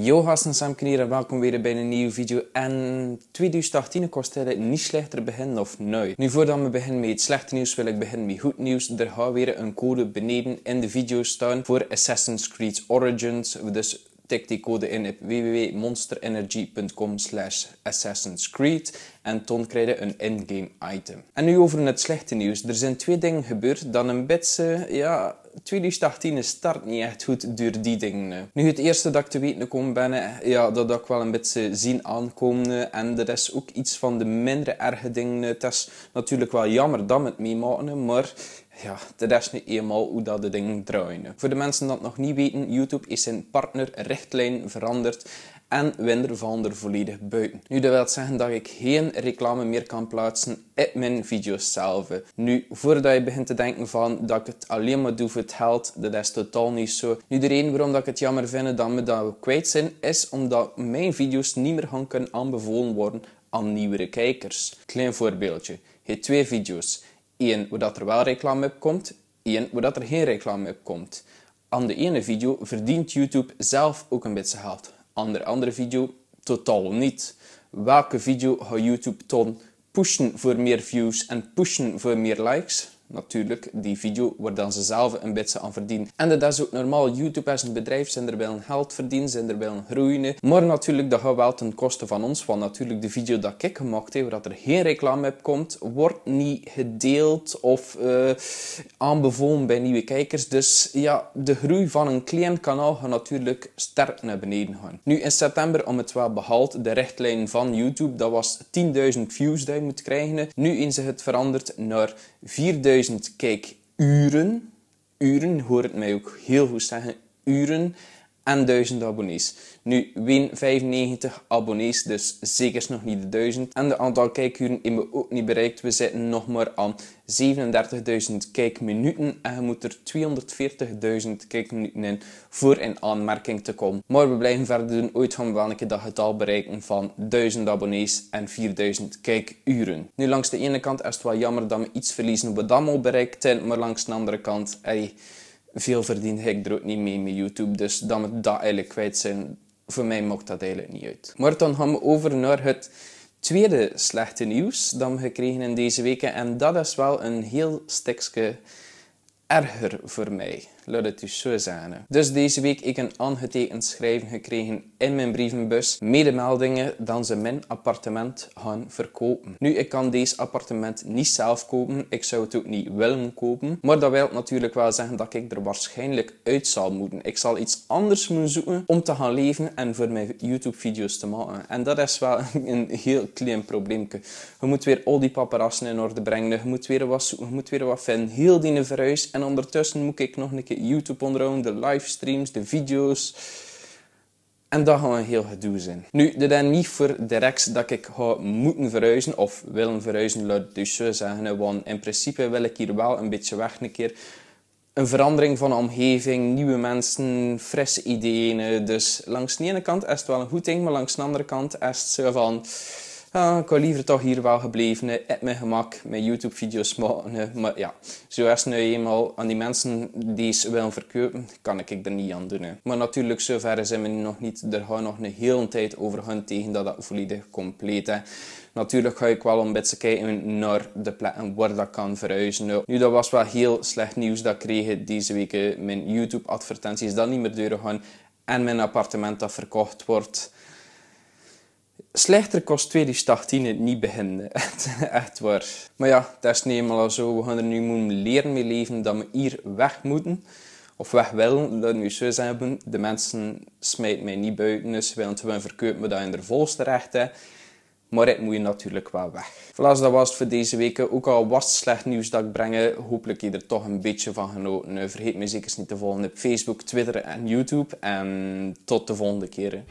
Yo gasten, Sam en welkom weer bij een nieuwe video. En 2018 kost het niet slechter beginnen of nu. Nu voordat we beginnen met het slechte nieuws wil ik beginnen met goed nieuws. Er gaat weer een code beneden in de video staan voor Assassin's Creed Origins. Dus tik die code in op www.monsterenergy.com slash Assassin's Creed en toon krijg je een in-game item. En nu over het slechte nieuws. Er zijn twee dingen gebeurd dat een beetje, ja, 2018 start niet echt goed door die dingen. Nu, het eerste dat ik te weten kom ben, ja, dat ik wel een beetje zien aankomen. En dat is ook iets van de minder erge dingen. Het is natuurlijk wel jammer dat we het meemaken, maar ja, dat is niet eenmaal hoe dat de dingen draaien. Voor de mensen dat nog niet weten, YouTube is zijn partnerrichtlijn veranderd en Winder van er volledig buiten. Nu, dat wil zeggen dat ik geen reclame meer kan plaatsen in mijn video's zelf. Nu, voordat je begint te denken van dat ik het alleen maar doe voor het geld, dat is totaal niet zo. Nu, de reden waarom dat ik het jammer vind dat we dat kwijt zijn, is omdat mijn video's niet meer gaan kunnen aanbevolen worden aan nieuwere kijkers. Klein voorbeeldje. Je hebt twee video's. Eén waar dat er wel reclame op komt, één waar dat er geen reclame op komt. Aan de ene video verdient YouTube zelf ook een beetje geld. Aan de andere video totaal niet. Welke video gaat YouTube dan pushen voor meer views en pushen voor meer likes? Natuurlijk die video waar dan ze zelf een beetje aan verdienen. En dat is ook normaal. YouTube is een bedrijf, zijn er wel geld verdienen, er wel groeien. Maar natuurlijk, dat gaat wel ten koste van ons. Want natuurlijk, de video dat ik gemaakt heb, waar er geen reclame op komt, wordt niet gedeeld of uh, aanbevolen bij nieuwe kijkers. Dus ja, de groei van een klein kanaal gaat natuurlijk sterk naar beneden gaan. Nu in september, om het wel behaald, de richtlijn van YouTube, dat was 10.000 views dat je moet krijgen. Nu is het veranderd naar 4000 1000 kijkuren. Uren, hoor het mij ook heel goed zeggen. Uren en 1000 abonnees. Nu, win 95 abonnees, dus zeker nog niet de 1000. En de aantal kijkuren hebben we ook niet bereikt. We zitten nog maar aan 37.000 kijkminuten en je moet er 240.000 kijkminuten in voor in aanmerking te komen. Maar we blijven verder doen. Ooit gaan we wel dat getal bereiken van 1000 abonnees en 4000 kijkuren. Nu, langs de ene kant is het wel jammer dat we iets verliezen op we dat bereikt zijn, maar langs de andere kant, ey, veel verdien ik er ook niet mee met YouTube. Dus dat we dat eigenlijk kwijt zijn, voor mij maakt dat eigenlijk niet uit. Maar dan gaan we over naar het tweede slechte nieuws dat we gekregen in deze weken. En dat is wel een heel stukje erger voor mij. Laat dus zo. Dus deze week ik een aangetekend schrijven gekregen in mijn brievenbus. Medemeldingen dat ze mijn appartement gaan verkopen. Nu, ik kan deze appartement niet zelf kopen. Ik zou het ook niet willen kopen. Maar dat wil natuurlijk wel zeggen dat ik er waarschijnlijk uit zal moeten. Ik zal iets anders moeten zoeken om te gaan leven en voor mijn YouTube-video's te maken. En dat is wel een heel klein probleempje. Je moet weer al die paparazzen in orde brengen. Je moet weer wat zoeken. Je moet weer wat vinden. Heel die verhuis. En ondertussen moet ik nog een keer YouTube onderhouden, de livestreams, de video's. En dat gaat een heel gedoe zijn. Nu, dit is niet voor direct dat ik ga moeten verhuizen of willen verhuizen, laat dus zo zeggen. Want in principe wil ik hier wel een beetje weg een keer. Een verandering van de omgeving, nieuwe mensen, frisse ideeën. Dus langs de ene kant is het wel een goed ding, maar langs de andere kant is het zo van ik wil liever toch hier wel gebleven, op mijn gemak, mijn YouTube-video's maken. Maar ja, zoals nu eenmaal aan die mensen die ze willen verkopen, kan ik er niet aan doen. Maar natuurlijk, zover zijn we nog niet. Er gaat nog een hele tijd over gaan tegen dat dat volledig compleet. Natuurlijk ga ik wel een beetje kijken naar de plekken waar dat kan verhuizen. Nu, dat was wel heel slecht nieuws dat kreeg deze week. Mijn YouTube-advertenties dat niet meer deuren gaan en mijn appartement dat verkocht wordt slechter kost 2018 het niet beginnen. Echt waar. Maar ja, dat is niet eenmaal zo. We gaan er nu moeten leren mee leven dat we hier weg moeten. Of weg willen, dat nu zo zijn. De mensen smijten mij niet buiten, dus ze willen verkopen, maar dat in de volste recht Maar het moet je natuurlijk wel weg. Voilà, dat was het voor deze week. Ook al was het slecht nieuws dat ik breng, hopelijk je er toch een beetje van genoten. Vergeet me zeker niet te volgen op Facebook, Twitter en YouTube. En tot de volgende keer.